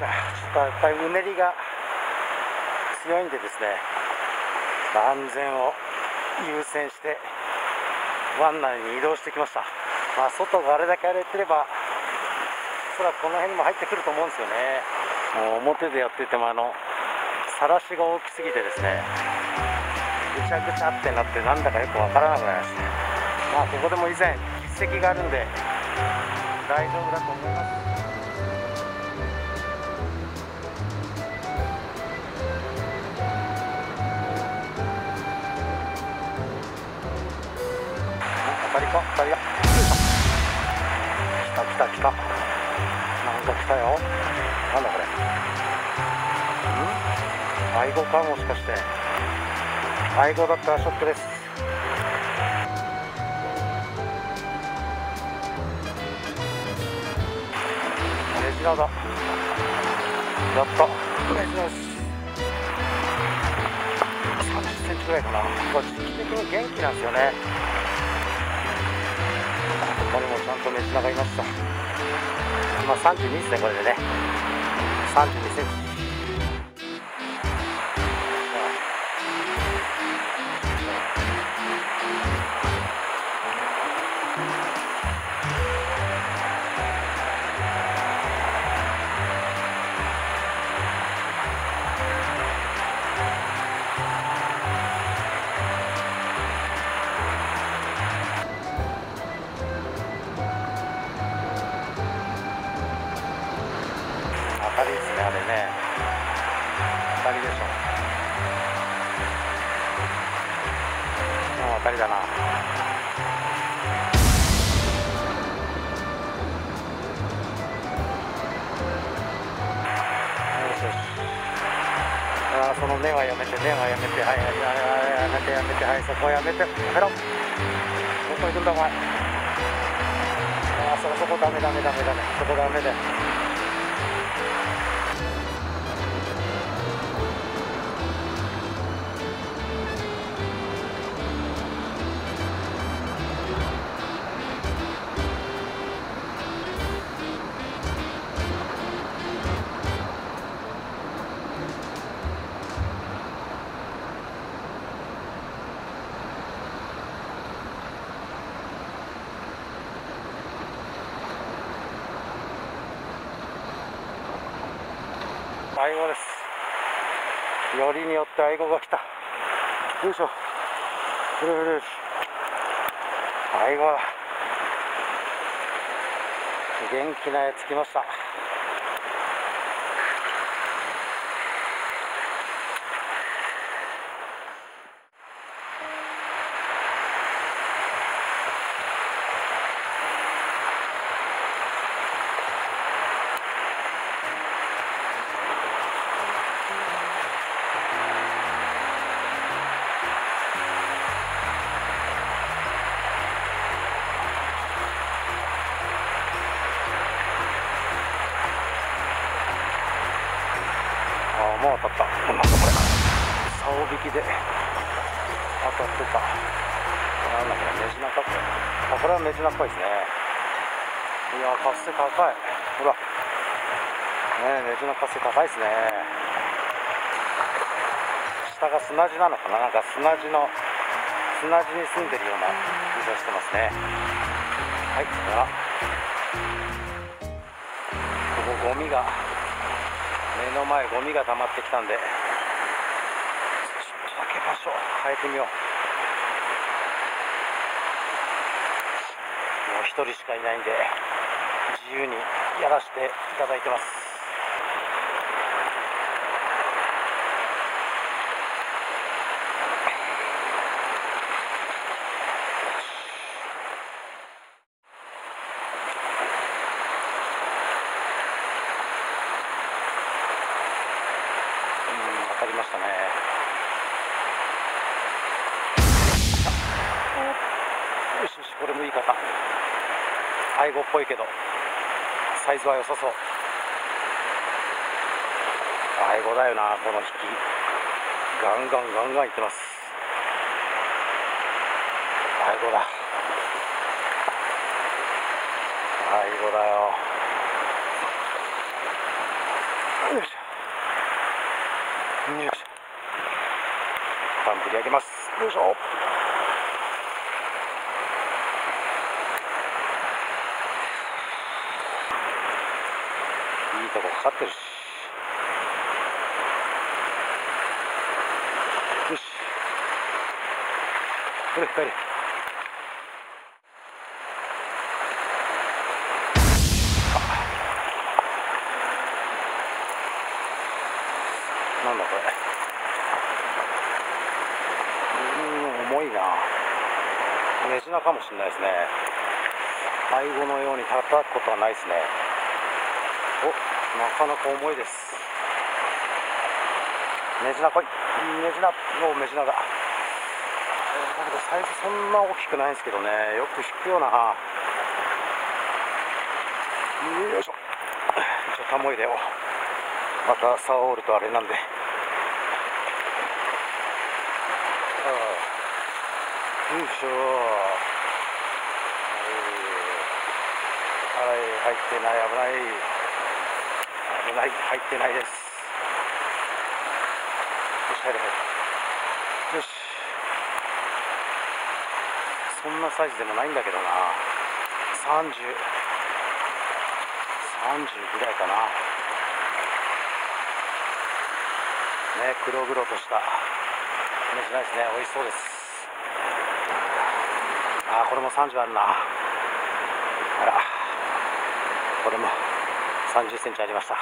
しゃちょっとやっぱりうねりが強いんでですね安全を優先して湾内に移動してきました。まあ外があれだけ荒れてればおそらくこの辺にも入ってくると思うんですよね。もう表でやっててもあのさらしが大きすぎてですねぐちゃぐちゃってなってなんだかよくわからなくなりましたまあここでも以前筆跡があるんで大丈夫だと思います。当たりか当たりが来た来た来た。なんか来たよ。なんだこれ。ん？愛護かもしかして。愛護だったらショックです。メジナだやったメジナです。30センチぐらいかな。これ時期的に元気なんですよね。これもちゃんとメジナがりました。今32ですねこれでね。32センチ当たりですね。あれね。当たりでしょ。もう当たりだな。よし。よしあその根はやめて。根はやめて。はいはいはいはいやめてやめて。はいそこはやめて。やめろ。どこ行くんだお前。あそこそこダメダメダメダメ。そこダメだよ最後です。よりによってアイゴが来た。よいしょ。ふるふる愛護だ元気なやつ来ました。もう当たった。なんだこれ。竿引きで当たってた。なんだこれメジナかこれ。あこれはメジナっぽいですね。いや活性高い。ほら。ねえメジナ活性高いですね。下が砂地なのかな。なんか砂地の砂地に住んでるような気がしてますね。はいでは。ここゴミが目の前ゴミが溜まってきたんで。ちょっとだけ場所変えてみよう。もう1人しかいないんで自由にやらせていただいてます。ましたね。よしよしこれもいい方。愛護っぽいけど。サイズは良さそう。愛護だよなこの引き。ガンガンガンガンいってます。愛護だ。愛護だよ。よしょさん取り上げます。よいしょ。いいとこかかってるし。よし。ほれ帰れなんだこれうーん重いなかもしれないですね。背後のように叩くことはないですね。おなかなか重いです。メジナ来い。メジナのメジナだ、えだけどサイズそんな大きくないんですけどね。よく引くような。よいしょ。ちょっとタモイでよまたサオールとあれなんで。よいしょはい、はい、入ってない危ない。危ない入ってないです。よし入れ入れ。よし。そんなサイズでもないんだけどな。3030ぐらいかな。ね黒々とした。メジないですね。美味しそうです。あーこれも30あるな。あら。これも30センチありました。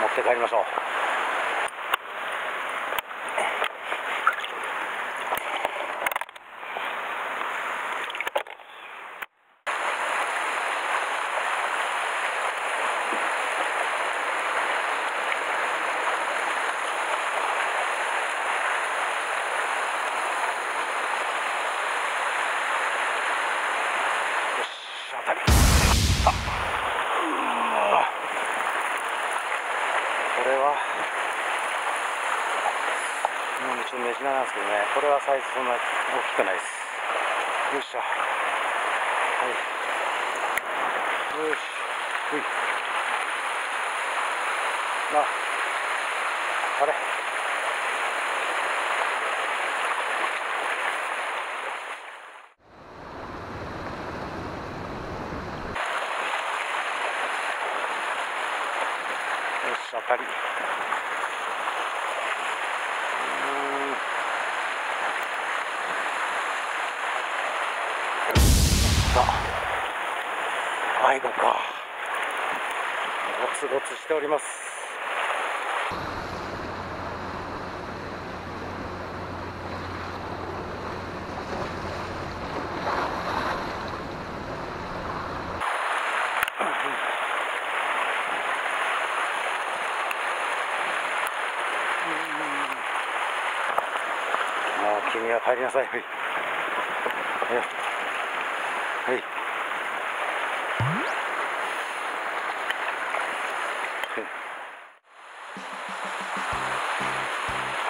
持って帰りましょう。よし当たりあうーこれはもう一応メジナなんですけどねこれはサイズそんな大きくないです。よいしょはい。よし。ほい。な。あれ。よし当たりうーんさあ迷子かゴツゴツしております君は帰りなさい。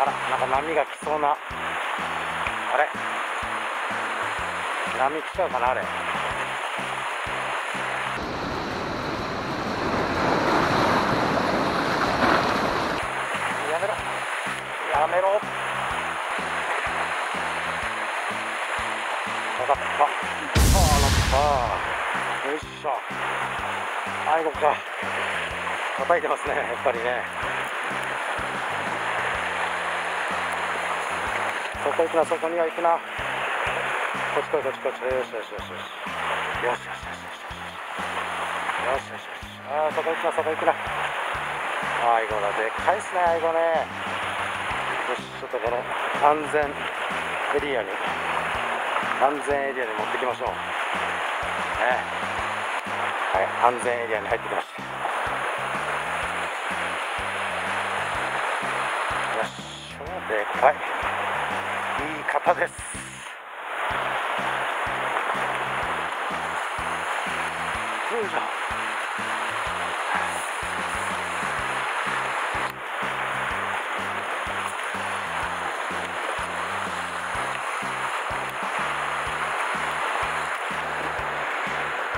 あら、なんか波が来そうな。あれ？波来ちゃうかな、あれ？やめろ。やめろ。わかった。ああ、なった。よいしょ。はい、こっか。叩いてますね、やっぱりね。そこ行くな、そこには行くな。こっち来い、こっちこっち。よしよしよしよし。よしよしよしよしよしよしよしよし。ああ、そこ行くな、そこ行くな。あいごだ、でっかいっすね、あいごね。よし、ちょっとこの安全エリアに。安全エリアに持ってきましょう。ね。はい、安全エリアに入ってきました。よし、でっかい。いい方です。よいしょ。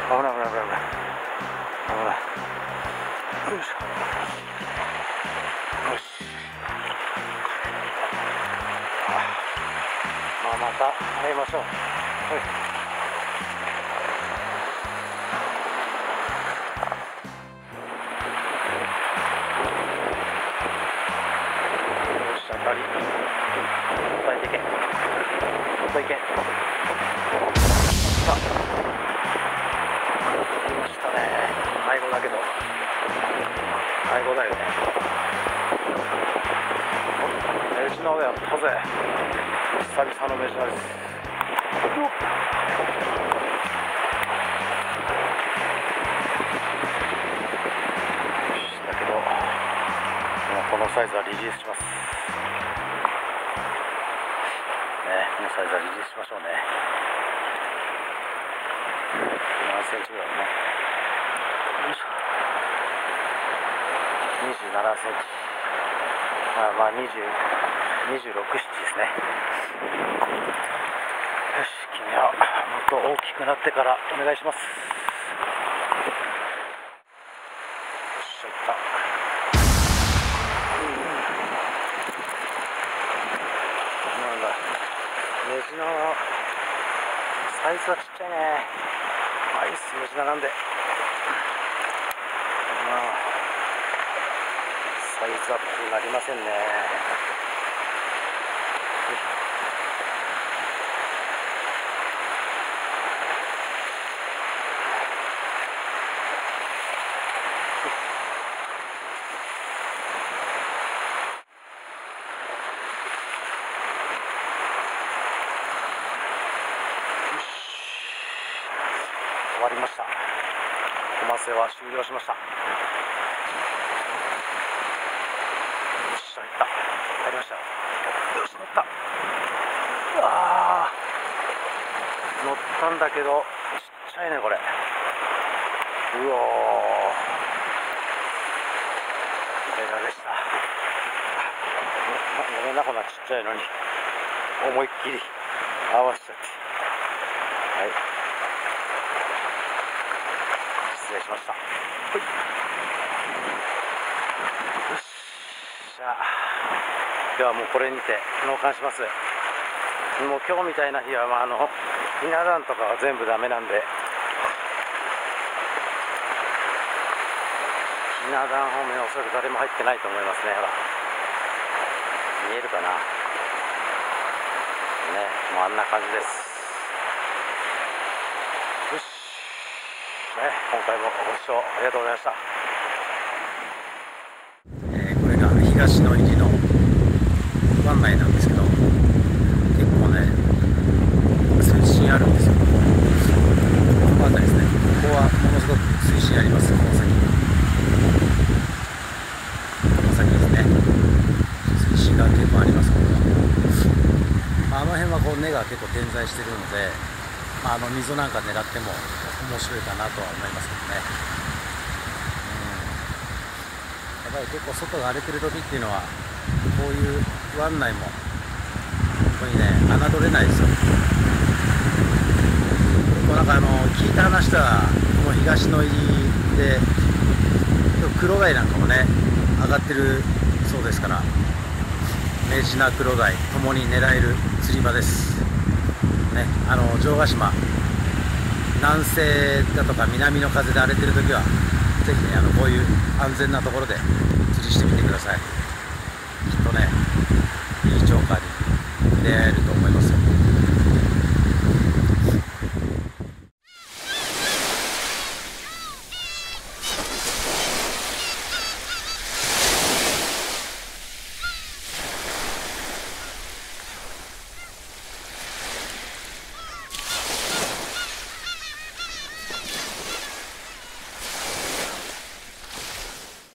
危ない危ない危ない危ない危ないよいしょよした会いましょう。はい。とい。け。さあ来ましたね迷子だけ。ど迷子だよね飯の上やったぜ久々の飯ですだけどこのサイズはリリースしますのサイズはリリースしましょうね何センチぐらいねよいしょ27センチあまあ20 26、7ですねよし君はもっと大きくなってからお願いしますジナサイズはちっちゃいね。まあいいっすメジナなんで。まあサイズアップになりませんね。わりました。コマセは終了しました。よっしゃいった。入りましたよ。し乗った。うわ乗ったんだけどちっちゃいねこれ。うわー。らでした。ごめんなこんなちっちゃいのに思いっきり合わせちゃって。はい。礼しました。はい。よっしゃ。ではもうこれにて納棺します。もう今日みたいな日は、まあ、あのひな壇とかは全部ダメなんで。ひな壇方面おそらく誰も入ってないと思いますね。ほら。見えるかな。ねもうあんな感じです。ね、今回もご視聴ありがとうございました、えー、これが東の入りの湾内なんですけど結構ね水深あるんですよ。この辺りですね。ここはものすごく水深あります。この先。この先ですね。水深が結構あります。ここは、まあ、あの辺はこう根が結構点在してるのでまあ、あの溝なんか狙っても面白いかなとは思いますけどね、うん、やっぱり結構外が荒れてる時っていうのはこういう湾内も本当にね侮れないですよ。こうなんかあの聞いた話ではこの東の入りで黒貝なんかもね上がってるそうですから明治な黒貝ともに狙える釣り場です。ねあの城ヶ島。南西だとか南の風で荒れてる時はぜひねあのこういう安全なところで釣りしてみてください。きっとねいい釣果に出会えると